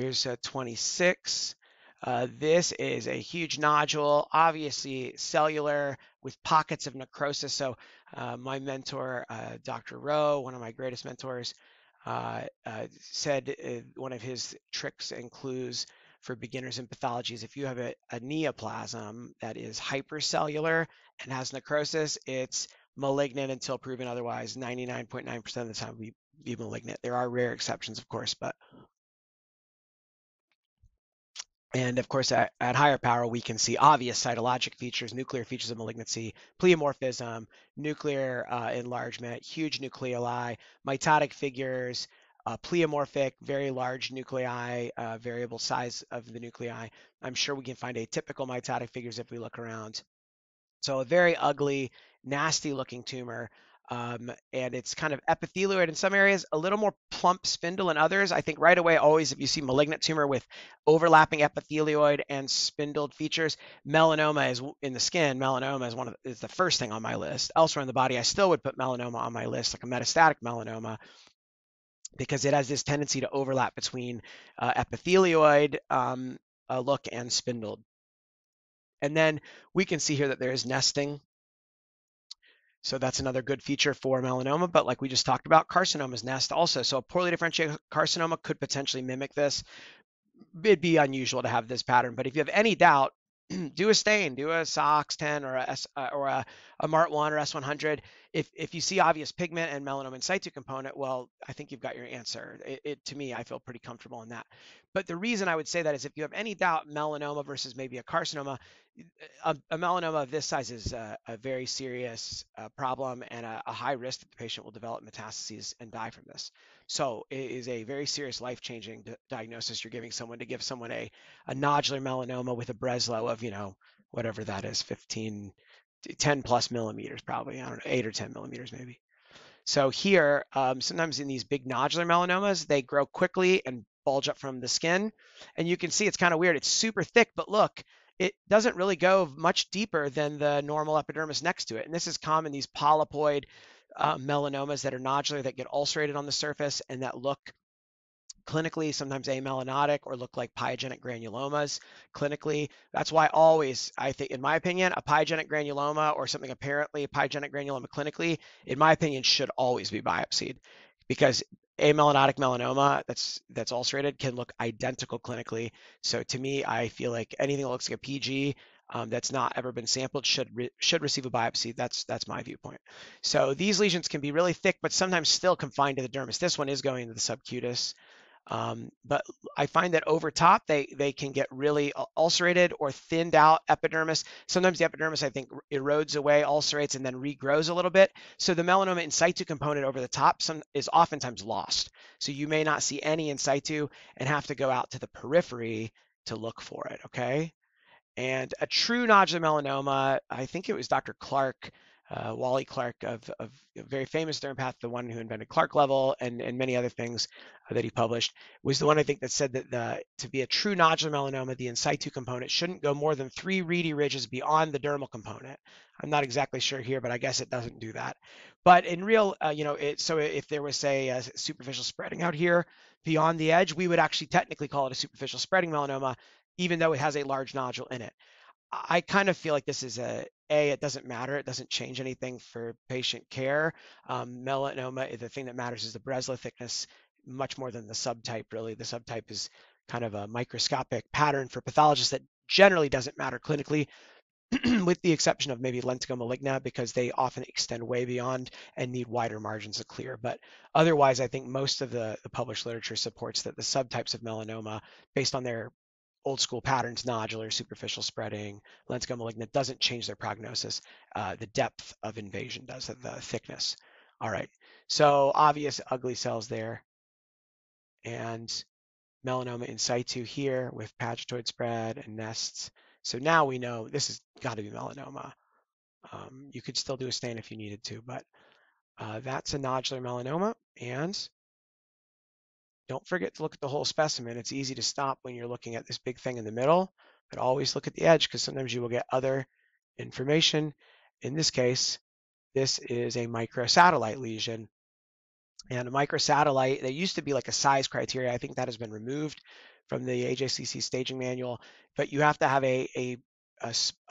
Here's a 26. Uh, this is a huge nodule, obviously cellular with pockets of necrosis. So uh, my mentor, uh, Dr. Rowe, one of my greatest mentors, uh, uh, said uh, one of his tricks and clues for beginners in pathology is if you have a, a neoplasm that is hypercellular and has necrosis, it's malignant until proven otherwise. 99.9% of the time we be malignant. There are rare exceptions, of course, but and of course, at, at, higher power, we can see obvious cytologic features, nuclear features of malignancy, pleomorphism, nuclear uh, enlargement, huge nucleoli, mitotic figures, uh, pleomorphic, very large nuclei, uh, variable size of the nuclei. I'm sure we can find atypical mitotic figures if we look around. So a very ugly, nasty looking tumor um, and it's kind of epithelioid in some areas, a little more plump spindle in others. I think right away, always if you see malignant tumor with overlapping epithelioid and spindled features, melanoma is in the skin. Melanoma is one of the, is the first thing on my list. Elsewhere in the body, I still would put melanoma on my list, like a metastatic melanoma, because it has this tendency to overlap between uh, epithelioid um, uh, look and spindled. And then we can see here that there is nesting so that's another good feature for melanoma. But like we just talked about, carcinomas nest also. So a poorly differentiated carcinoma could potentially mimic this. It'd be unusual to have this pattern. But if you have any doubt, do a stain, do a SOX10 or a S, uh, or a, a MART1 or S100. If if you see obvious pigment and melanoma in situ component, well, I think you've got your answer. It, it, to me, I feel pretty comfortable in that. But the reason I would say that is if you have any doubt, melanoma versus maybe a carcinoma, a, a melanoma of this size is a, a very serious uh, problem and a, a high risk that the patient will develop metastases and die from this. So it is a very serious life-changing diagnosis you're giving someone to give someone a, a nodular melanoma with a Breslow of, you know, whatever that is, 15, 10 plus millimeters, probably, I don't know, eight or 10 millimeters maybe. So here, um, sometimes in these big nodular melanomas, they grow quickly and bulge up from the skin. And you can see it's kind of weird. It's super thick, but look, it doesn't really go much deeper than the normal epidermis next to it. And this is common, these polypoid uh, melanomas that are nodular that get ulcerated on the surface and that look clinically sometimes amelanotic or look like pyogenic granulomas clinically. That's why always, I think, in my opinion, a pyogenic granuloma or something apparently pyogenic granuloma clinically, in my opinion, should always be biopsied because amelanotic melanoma that's that's ulcerated can look identical clinically. So to me, I feel like anything that looks like a PG um, that's not ever been sampled should re should receive a biopsy. That's that's my viewpoint. So these lesions can be really thick, but sometimes still confined to the dermis. This one is going into the subcutis. Um, but I find that over top, they, they can get really ulcerated or thinned out epidermis. Sometimes the epidermis, I think, erodes away, ulcerates, and then regrows a little bit. So the melanoma in situ component over the top some, is oftentimes lost. So you may not see any in situ and have to go out to the periphery to look for it, okay? And a true nodular melanoma, I think it was Dr. Clark uh, Wally Clark of, of very famous dermpath, the one who invented Clark level and, and many other things uh, that he published, was the one I think that said that the to be a true nodular melanoma, the in situ component shouldn't go more than three rete ridges beyond the dermal component. I'm not exactly sure here, but I guess it doesn't do that. But in real, uh, you know, it, so if there was say a superficial spreading out here beyond the edge, we would actually technically call it a superficial spreading melanoma, even though it has a large nodule in it. I kind of feel like this is a a it doesn't matter it doesn't change anything for patient care um, melanoma the thing that matters is the Breslow thickness much more than the subtype really the subtype is kind of a microscopic pattern for pathologists that generally doesn't matter clinically with the exception of maybe lentigo maligna because they often extend way beyond and need wider margins of clear. But otherwise, I think most of the, the published literature supports that the subtypes of melanoma, based on their old school patterns, nodular, superficial spreading, lentigo maligna, doesn't change their prognosis. Uh, the depth of invasion does, the thickness. All right, so obvious ugly cells there. And melanoma in situ here with pagetoid spread and nests. So now we know this has got to be melanoma. Um, you could still do a stain if you needed to, but uh, that's a nodular melanoma. And don't forget to look at the whole specimen. It's easy to stop when you're looking at this big thing in the middle, but always look at the edge because sometimes you will get other information. In this case, this is a microsatellite lesion. And a microsatellite, there used to be like a size criteria. I think that has been removed from the AJCC staging manual, but you have to have a, a,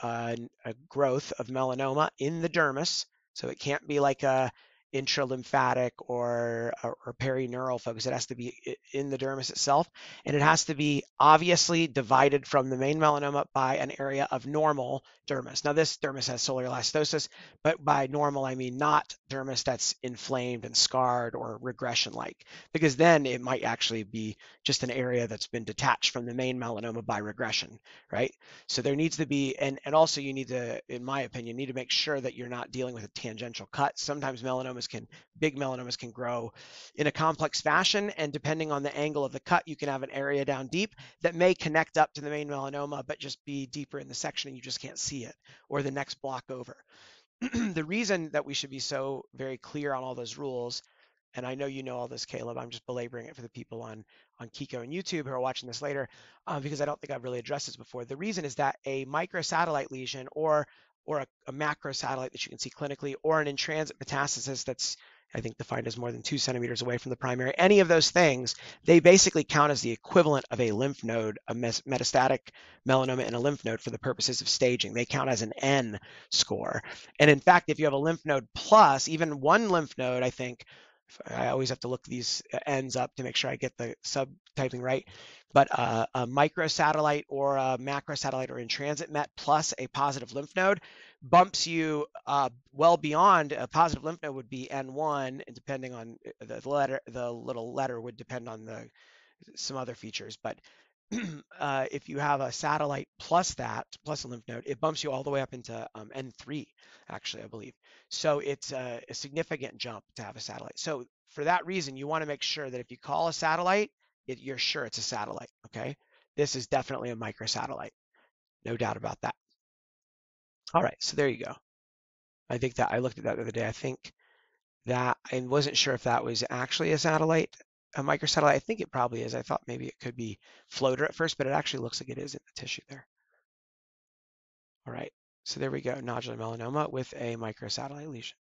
a, a growth of melanoma in the dermis. So it can't be like a intralymphatic or, or, or perineural focus. It has to be in the dermis itself, and it has to be obviously divided from the main melanoma by an area of normal dermis. Now, this dermis has solar elastosis, but by normal, I mean not dermis that's inflamed and scarred or regression-like, because then it might actually be just an area that's been detached from the main melanoma by regression, right? So there needs to be, and, and also you need to, in my opinion, need to make sure that you're not dealing with a tangential cut. Sometimes melanomas can, big melanomas can grow in a complex fashion, and depending on the angle of the cut, you can have an area down deep that may connect up to the main melanoma, but just be deeper in the section and you just can't see it, or the next block over. the reason that we should be so very clear on all those rules and I know you know all this, Caleb. I'm just belaboring it for the people on on Kiko and YouTube who are watching this later, uh, because I don't think I've really addressed this before. The reason is that a microsatellite lesion or or a, a macrosatellite that you can see clinically, or an in-transit metastasis that's I think defined as more than two centimeters away from the primary, any of those things, they basically count as the equivalent of a lymph node, a metastatic melanoma in a lymph node for the purposes of staging. They count as an N score. And in fact, if you have a lymph node plus even one lymph node, I think I always have to look these uh, ends up to make sure I get the subtyping right. But uh, a microsatellite or a macrosatellite or in transit met plus a positive lymph node bumps you uh, well beyond a positive lymph node would be N1, and depending on uh, the letter, the little letter would depend on the some other features. But uh, if you have a satellite plus that, plus a lymph node, it bumps you all the way up into um, N3, actually, I believe. So it's a, a, significant jump to have a satellite. So for that reason, you want to make sure that if you call a satellite, it, you're sure it's a satellite, okay? This is definitely a microsatellite, no doubt about that. All right, so there you go. I think that I looked at that the other day. I think that I wasn't sure if that was actually a satellite a microsatellite? I think it probably is. I thought maybe it could be floater at first, but it actually looks like it is in the tissue there. All right, so there we go, nodular melanoma with a microsatellite lesion.